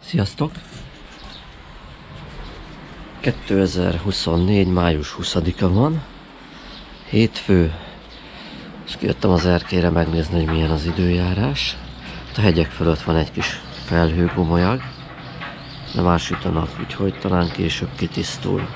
Sziasztok! 2024. május 20-a van, hétfő, és kijöttem az erkére megnézni, hogy milyen az időjárás. A hegyek fölött van egy kis felhőgomolyag, de már süt a nap, úgyhogy talán később kitisztul.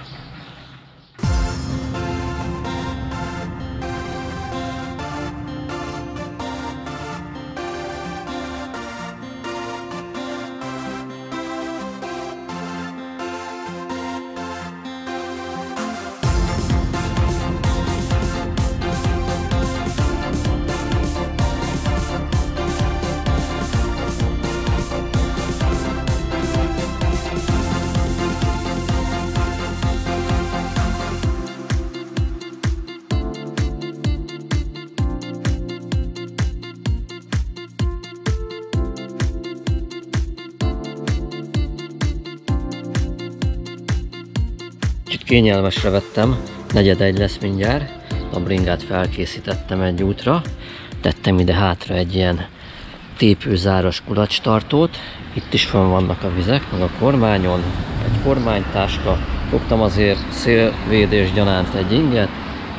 Kényelmesre vettem, negyed egy lesz mindjárt. A bringát felkészítettem egy útra, tettem ide hátra egy ilyen tépőzáros kulacstartót. Itt is fönn vannak a vizek, meg a kormányon, egy kormánytáska. Fogtam azért szélvédés gyanánt egy inget,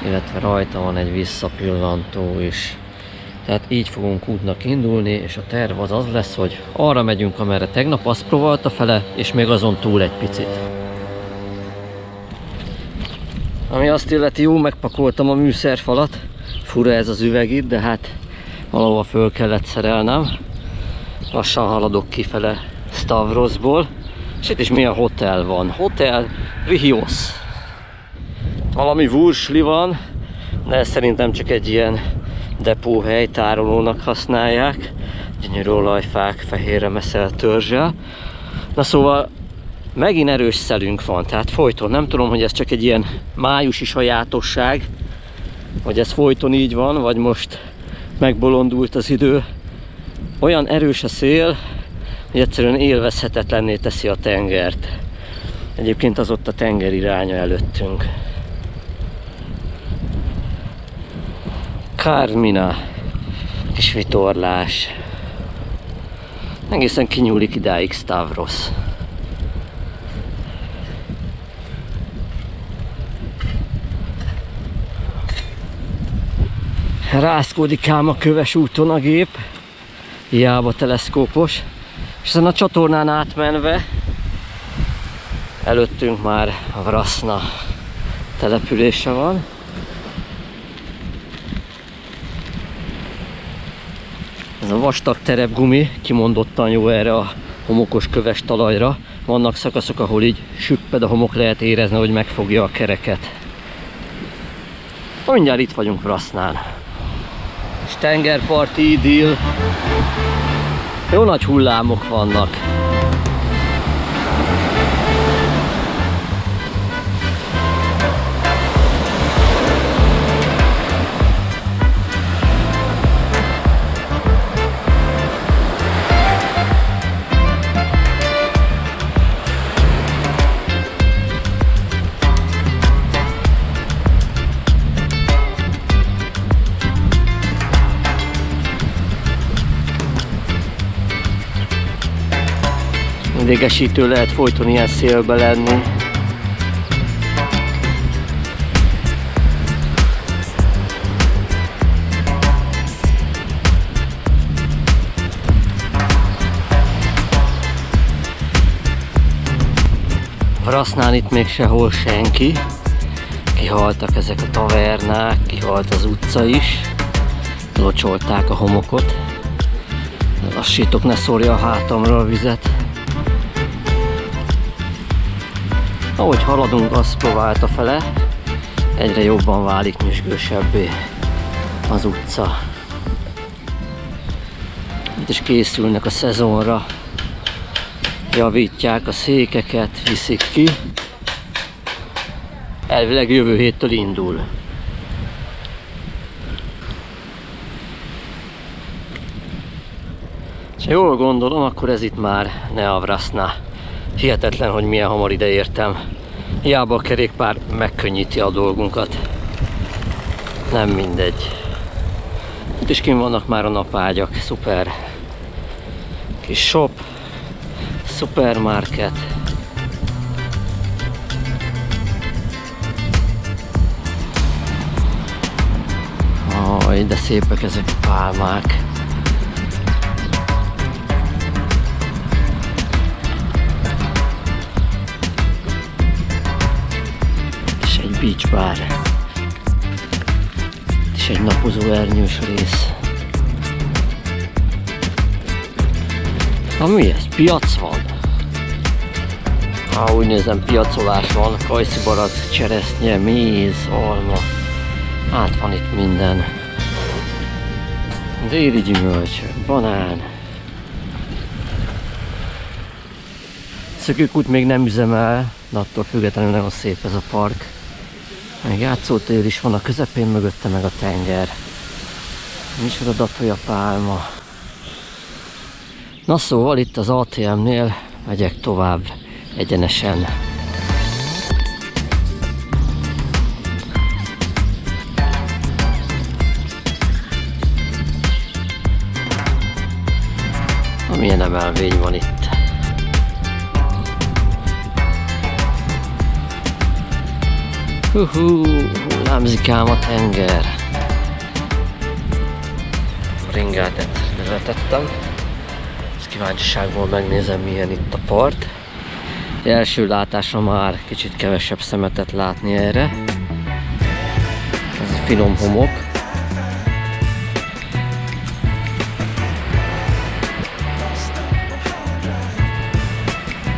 illetve rajta van egy visszapillantó is. Tehát így fogunk útnak indulni, és a terv az az lesz, hogy arra megyünk, amerre tegnap azt próbálta fele, és még azon túl egy picit. Ami azt illeti, jó megpakoltam a műszerfalat. Fura ez az üveg itt, de hát valahova föl kellett szerelnem. Lassan haladok kifele Stavrosból. És itt is milyen hotel van. Hotel Rihios. Valami vursli van, de szerintem csak egy ilyen depóhely, tárolónak használják. Gyönyörű olajfák, fehérre meszel törzsel. Na szóval megint erős szelünk van, tehát folyton. Nem tudom, hogy ez csak egy ilyen májusi sajátosság, hogy ez folyton így van, vagy most megbolondult az idő. Olyan erős a szél, hogy egyszerűen élvezhetetlenné teszi a tengert. Egyébként az ott a tenger iránya előttünk. Kármina, kis vitorlás. Egészen kinyúlik idáig Stavros. Rászkódik ám a köves úton a gép, hiába teleszkópos, és ezen a csatornán átmenve előttünk már a Vraszna települése van. Ez a vastag terepgumi kimondottan jó erre a homokos köves talajra. Vannak szakaszok, ahol így süpped a homok, lehet érezni, hogy megfogja a kereket. Mindjárt itt vagyunk Vrasznán és tengerparti idill. Jó nagy hullámok vannak. Idegesítő lehet folyton ilyen szélbe lenni. Vrasznán itt még sehol senki. Kihaltak ezek a tavernák, kihalt az utca is. Locsolták a homokot. Lassítok, ne szórja a hátamra a vizet. Ahogy haladunk, azt próbálta fele, egyre jobban válik nyüzsgősebbé az utca. Itt is készülnek a szezonra, javítják a székeket, viszik ki. Elvileg jövő héttől indul. Ha jól gondolom, akkor ez itt már Neavraszna. Hihetetlen, hogy milyen hamar ide értem. Hiába a kerékpár megkönnyíti a dolgunkat. Nem mindegy. Itt is kim vannak már a napágyak, szuper. Kis shop, Supermarket. Aj, de szépek ezek a pálmák. Beach bar. És egy napozó ernyős rész. Mi ez? Piac van? Ha úgy nézem, piacolás van. Kajszi barack, cseresznye, méz, alma. Hát van itt minden. Déli gyümölcs, banán. Szökőkút még nem üzemel, de attól függetlenül nagyon szép ez a park. Meg játszótér is van a közepén, mögötte meg a tenger. Micsoda datója pálma. Na szóval itt az ATM-nél megyek tovább egyenesen. Milyen emelvény van itt. Huhu, hullámzik ám a tenger. Ringát egyszer levetettem. Ezt kíváncsiságból megnézem milyen itt a part. Első látásra már kicsit kevesebb szemetet látni erre. Ez a finom homok.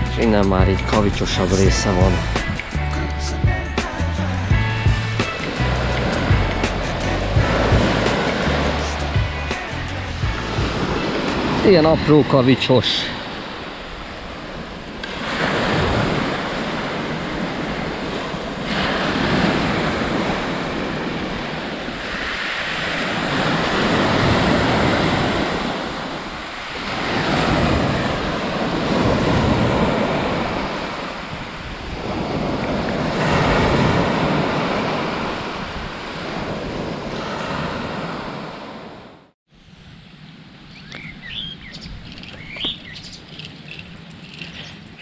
És innen már így kavicsosabb része van. Ilyen apró kavicsos.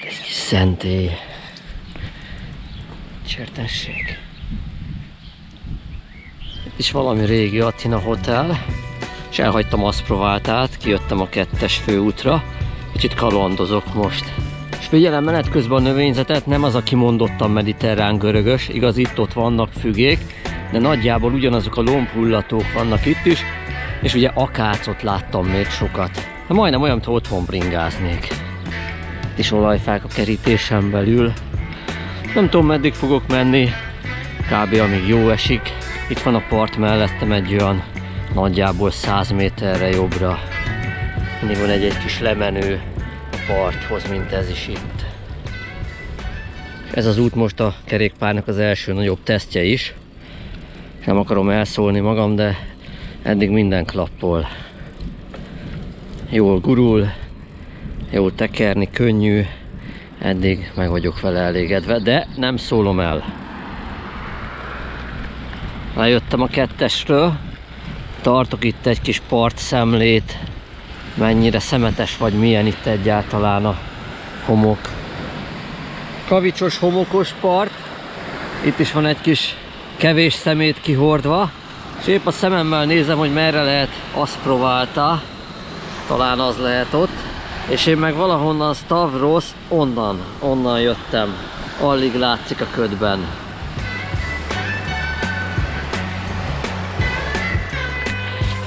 Egy kis szentély. Csertenség. Itt is valami régi Atina Hotel. És elhagytam Aszprováltát, kijöttem a kettes főútra. Kicsit kalandozok most. És figyelem menet közben a növényzetet, nem az a kimondottan mediterrán görögös, igaz itt ott vannak fügék, de nagyjából ugyanazok a lombhullatók vannak itt is, és ugye akácot láttam még sokat. Hát majdnem olyan, mint otthon bringáznék. Itt is olajfák a kerítésen belül. Nem tudom meddig fogok menni, kb. amíg jó esik. Itt van a part mellettem egy olyan nagyjából 100 méterre jobbra. Mindig van egy, egy kis lemenő a parthoz, mint ez is itt. Ez az út most a kerékpárnak az első nagyobb tesztje is. Nem akarom elszólni magam, de eddig minden klappol. Jól gurul, jól tekerni, könnyű, eddig meg vagyok vele elégedve, de nem szólom el. Lejöttem a kettesről, tartok itt egy kis partszemlét, mennyire szemetes vagy milyen itt egyáltalán a homok. Kavicsos homokos part, itt is van egy kis kevés szemét kihordva, és épp a szememmel nézem, hogy merre lehet azt próbálta, talán az lehet ott, és én meg valahonnan Stavros, onnan, onnan jöttem. Alig látszik a ködben.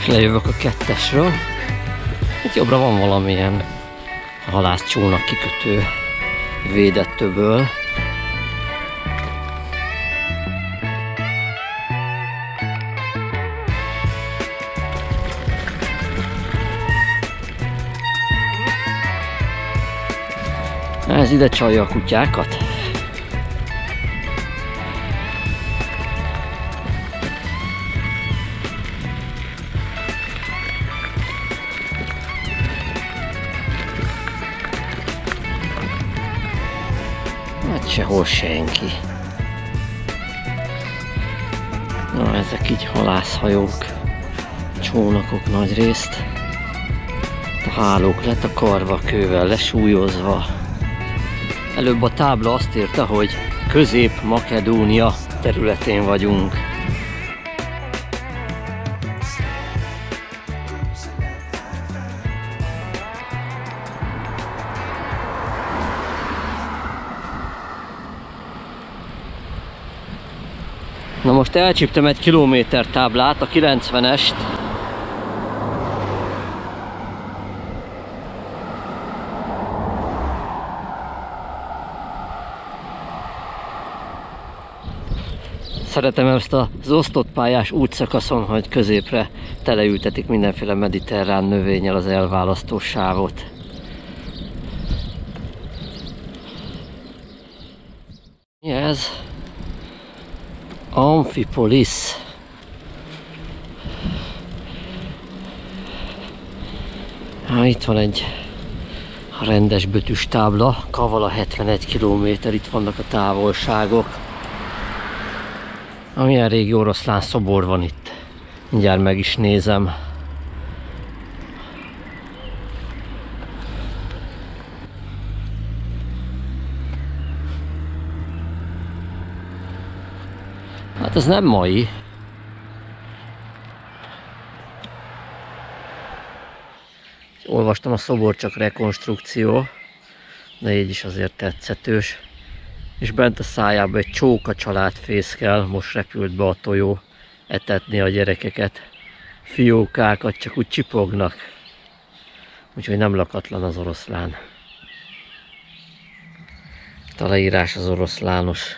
Lejövök a kettesről. Itt jobbra van valamilyen halászcsónak kikötő védettőből. Ez ide csalja a kutyákat. Hát sehol senki. Na, ezek így halászhajók, csónakok nagy részt. A hálók letakarva, kővel lesúlyozva. Előbb a tábla azt írta, hogy Közép-Makedónia területén vagyunk. Na most elcsíptem egy kilométer táblát, a 90-est. Szeretem ezt az osztott pályás útszakaszon, hogy középre teleültetik mindenféle mediterrán növényel az elválasztó sávot. Mi ez? Amphipolis. Ha, itt van egy rendes bötűs tábla, Kavala 71 km, itt vannak a távolságok. Amilyen régi oroszlán szobor van itt. Mindjárt meg is nézem. Hát ez nem mai. Olvastam a szobor csak rekonstrukció, de így is azért tetszetős. És bent a szájába egy csóka család fészkel, most repült be a tojó etetni a gyerekeket. Fiókákat csak úgy csipognak. Úgyhogy nem lakatlan az oroszlán. Itt a leírás az oroszlános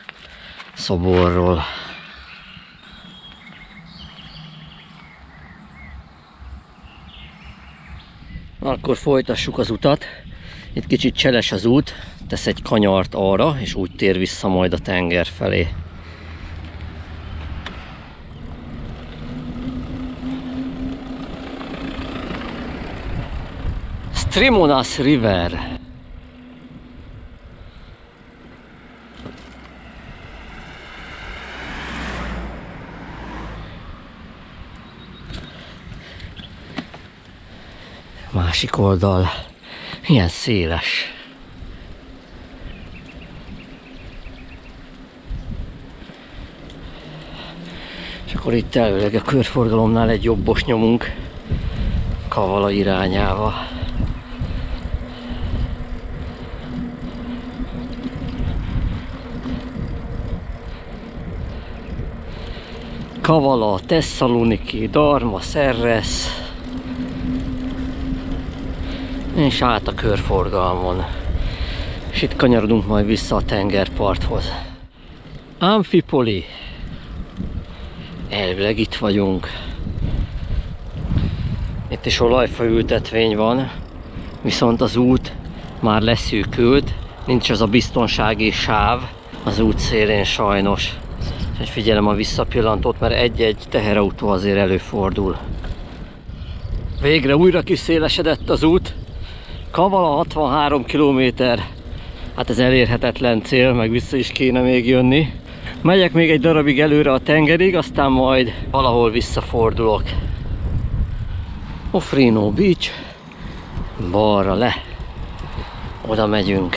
szoborról. Akkor folytassuk az utat. Itt kicsit cseles az út, tesz egy kanyart arra, és úgy tér vissza majd a tenger felé. Strimonas River. Másik oldal. Milyen széles. És akkor itt elvileg a körforgalomnál egy jobbos nyomunk Kavala irányába. Kavala, Thessaloniki, Darma, Szerresz, és át a körforgalmon. És itt kanyarodunk majd vissza a tengerparthoz. Amfipoli. Elvileg itt vagyunk. Itt is olajfaültetvény van, viszont az út már leszűkült, nincs az a biztonsági sáv az út szélén sajnos. Úgyhogy figyelem a visszapillantót, mert egy-egy teherautó azért előfordul. Végre újra kiszélesedett az út. Kavala 63 km. Hát ez elérhetetlen cél, meg vissza is kéne még jönni. Megyek még egy darabig előre a tengerig, aztán majd valahol visszafordulok. Ofrino Beach, balra le, oda megyünk.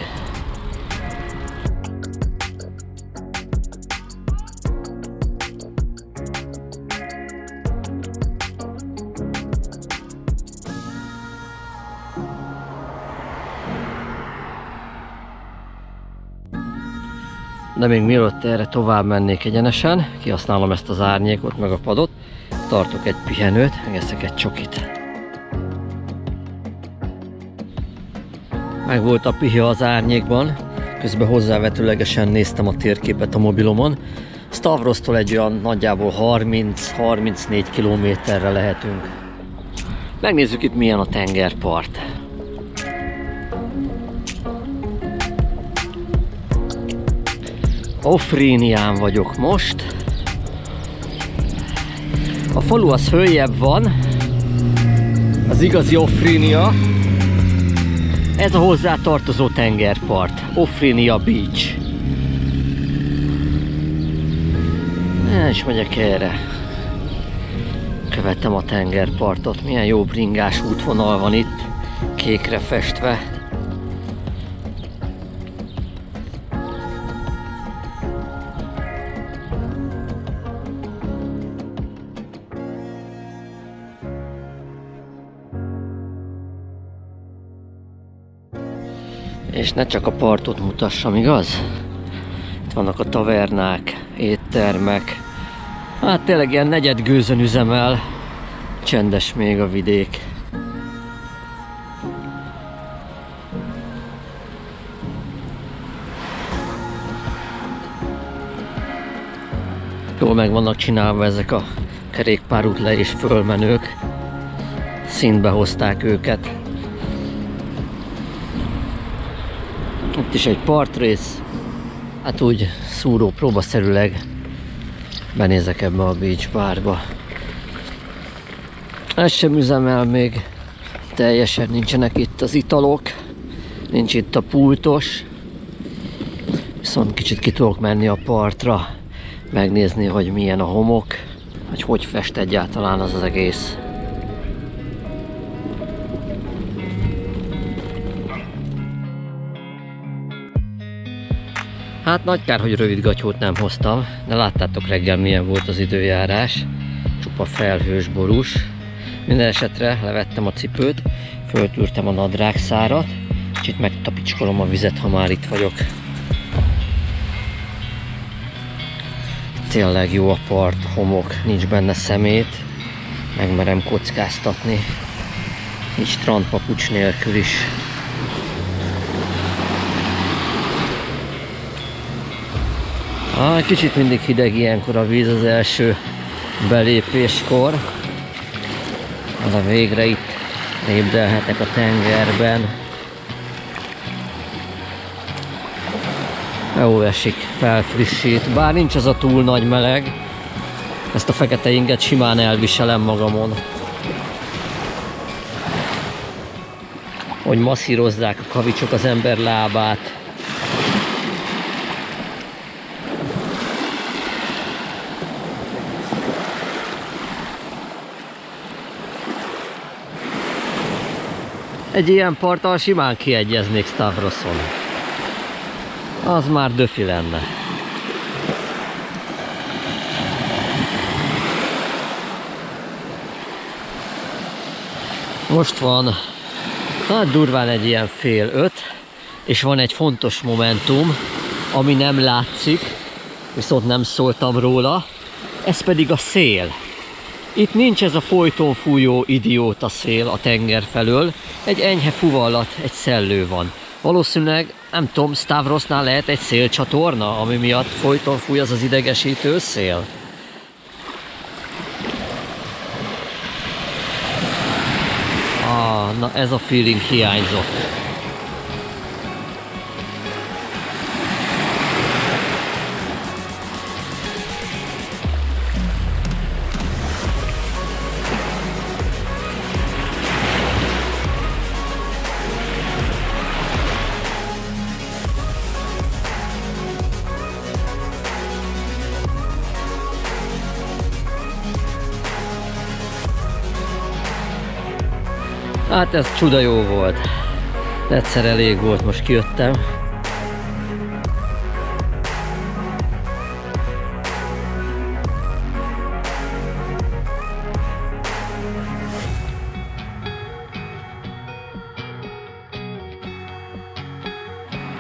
De még mielőtt erre tovább mennék egyenesen, kihasználom ezt az árnyékot, meg a padot, tartok egy pihenőt, megeszek egy csokit. Meg volt a piha az árnyékban, közben hozzávetőlegesen néztem a térképet a mobilomon. Stavrosztól egy olyan nagyjából 30-34 kilométerre lehetünk. Megnézzük itt milyen a tengerpart. Ofrénián vagyok most. A falu az följebb van, az igazi Ofrénia. Ez a hozzá tartozó tengerpart, Ofrénia Beach. És megyek erre. Követtem a tengerpartot, milyen jó bringás útvonal van itt. kékre festve. És ne csak a partot mutassam, igaz? Itt vannak a tavernák, éttermek. Hát tényleg ilyen negyed gőzön üzemel. Csendes még a vidék. Jól meg vannak csinálva ezek a kerékpárút le és fölmenők. Szintbe hozták őket. Itt is egy partrész. Hát úgy szúró próbaszerűleg benézek ebbe a beach bárba. Ez sem üzemel még teljesen, nincsenek itt az italok, nincs itt a pultos, viszont kicsit ki tudok menni a partra, megnézni, hogy milyen a homok, hogy hogy fest egyáltalán az az egész. Hát nagy kár, hogy rövid gatyót nem hoztam, de láttátok reggel milyen volt az időjárás. Csupa felhős borús. Minden esetre levettem a cipőt, föltűrtem a nadrágszárat, kicsit megtapicskolom a vizet, ha már itt vagyok. Tényleg jó a part, homok, nincs benne szemét, megmerem kockáztatni, nincs strandpapucs nélkül is. Ah, kicsit mindig hideg ilyenkor a víz az első belépéskor. Az a végre itt lépdelhetek a tengerben. Jó esik, felfrissít. Bár nincs az a túl nagy meleg, ezt a fekete inget simán elviselem magamon. Hogy masszírozzák a kavicsok az ember lábát. Egy ilyen parttal simán kiegyeznék Stavroson. Az már döfi lenne. Most van, hát durván egy ilyen fél öt, és van egy fontos momentum, ami nem látszik, viszont nem szóltam róla, ez pedig a szél. Itt nincs ez a folyton fújó idióta szél a tenger felől, egy enyhe fuvallat, egy szellő van. Valószínűleg, nem tudom, Stavrosnál lehet egy szélcsatorna, ami miatt folyton fúj az az idegesítő szél. Ah, na ez a feeling hiányzott. Hát ez csuda jó volt. Egyszer elég volt, most kijöttem.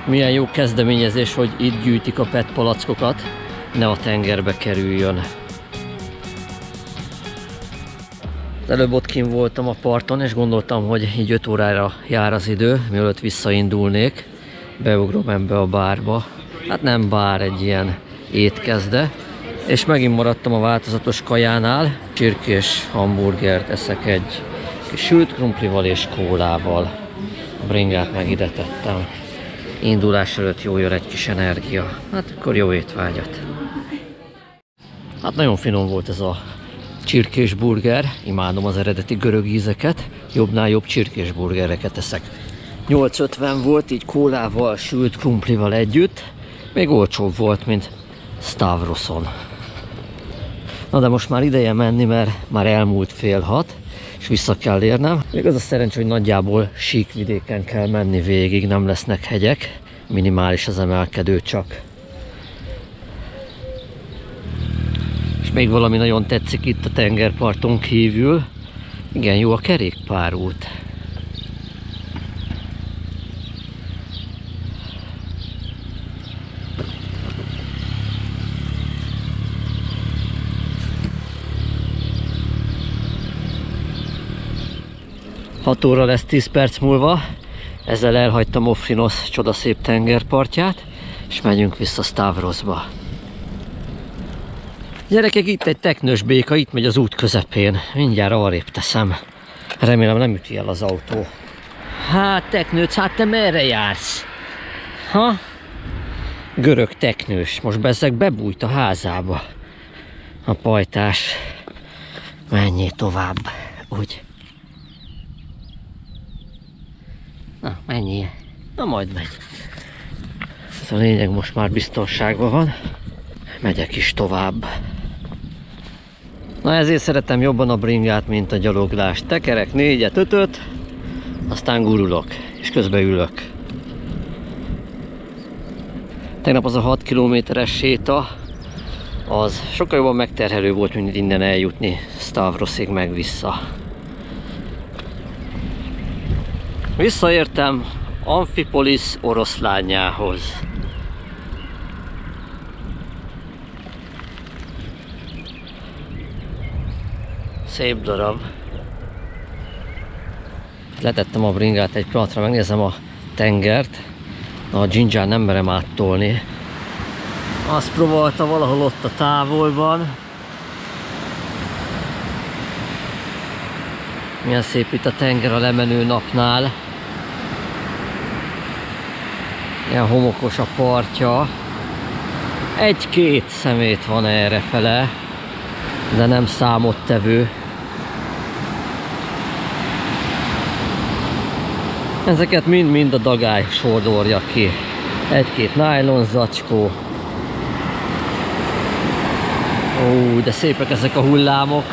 Milyen jó kezdeményezés, hogy itt gyűjtik a PET palackokat, ne a tengerbe kerüljön. Előbb ott kim voltam a parton, és gondoltam, hogy így 5 órára jár az idő, mielőtt visszaindulnék. Beugrom ebbe a bárba. Hát nem bár, egy ilyen étkezde. És megint maradtam a változatos kajánál. Csirkés hamburgert eszek egy kis sült krumplival és kólával. A bringát meg ide tettem. Indulás előtt jó jön egy kis energia. Hát akkor jó étvágyat. Hát nagyon finom volt ez a csirkés burger, imádom az eredeti görög ízeket, jobbnál jobb csirkés burgereket eszek. 8,50 volt, így kólával, sült krumplival együtt, még olcsóbb volt, mint Stavroson. Na de most már ideje menni, mert már elmúlt fél hat, és vissza kell érnem. Még az a szerencsé, hogy nagyjából síkvidéken kell menni végig, nem lesznek hegyek, minimális az emelkedő csak. És még valami nagyon tetszik itt a tengerparton kívül, igen, jó a kerékpárút. Hat óra lesz 10 perc múlva. Ezzel elhagytam Offrinos csodaszép tengerpartját, és megyünk vissza Stavrosba. Gyerekek, itt egy teknős béka, itt megy az út közepén. Mindjárt arrébb teszem. Remélem nem üti el az autó. Hát, teknőc, hát te merre jársz? Ha? Görög teknős. Most bezzeg bebújt a házába. A pajtás. Menjél tovább. Úgy. Na, menjél. Na, majd megy. Ez a lényeg most már biztonságban van. Megyek is tovább. Na ezért szeretem jobban a bringát, mint a gyaloglást. Tekerek négyet, ötöt, aztán gurulok, és közben ülök. Tegnap az a 6 kilométeres séta, az sokkal jobban megterhelő volt, mint innen eljutni Stavrosig meg vissza. Visszaértem Amphipolis oroszlányához. Szép darab. Letettem a bringát egy pillanatra, megnézem a tengert. Na, a Ginger nem merem áttolni. Azt próbálta valahol ott a távolban. Milyen szép itt a tenger a lemenő napnál. Ilyen homokos a partja. Egy-két szemét van erre fele, de nem számottevő. Ezeket mind-mind a dagály sordorja ki. Egy-két nylon zacskó. Ó, de szépek ezek a hullámok.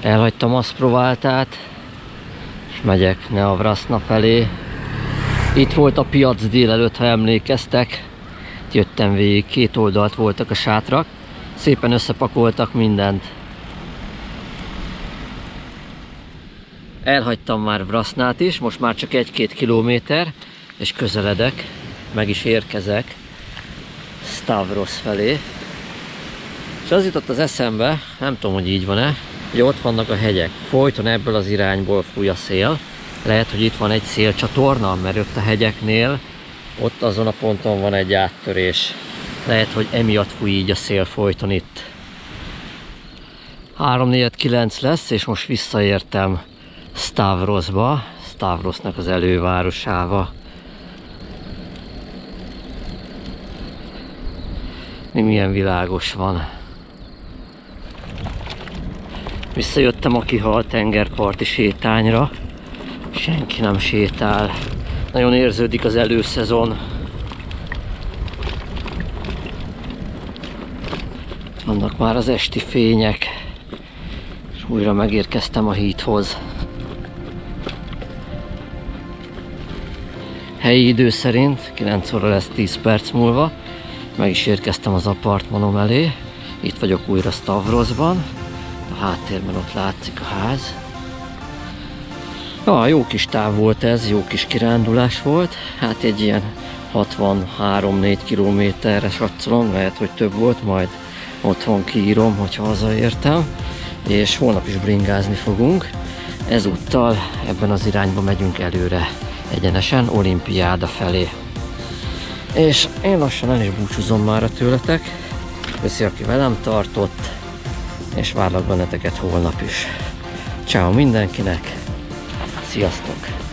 Elhagytam azt próbáltát, és megyek Neavraszna felé. Itt volt a piac délelőtt, ha emlékeztek. Itt jöttem végig, két oldalt voltak a sátrak. Szépen összepakoltak mindent. Elhagytam már Vrasznát is, most már csak egy-két kilométer, és közeledek, meg is érkezek Stavros felé. És az jutott az eszembe, nem tudom, hogy így van-e, hogy ott vannak a hegyek. Folyton ebből az irányból fúj a szél. Lehet, hogy itt van egy szélcsatorna, mert ott a hegyeknél, ott azon a ponton van egy áttörés. Lehet, hogy emiatt fúj így a szél folyton itt. 3-4-9 lesz, és most visszaértem Stavrosba, Stavrosnak az elővárosába. milyen világos van. Visszajöttem a kihalt tengerparti sétányra. Senki nem sétál. Nagyon érződik az előszezon. Vannak már az esti fények. És újra megérkeztem a híthoz. Helyi idő szerint 9 óra lesz 10 perc múlva. Meg is érkeztem az apartmanom elé. Itt vagyok újra Stavrosban. A háttérben ott látszik a ház. Ja, jó kis táv volt ez, jó kis kirándulás volt. Hát egy ilyen 63-4 kilométerre satszolom, lehet, hogy több volt, majd otthon kiírom, hogyha hazaértem. És holnap is bringázni fogunk. ezúttal ebben az irányba megyünk előre egyenesen olimpiáda felé. És én lassan el is búcsúzom már tőletek. Köszi, aki velem tartott, és várlak benneteket holnap is. Ciao mindenkinek, sziasztok!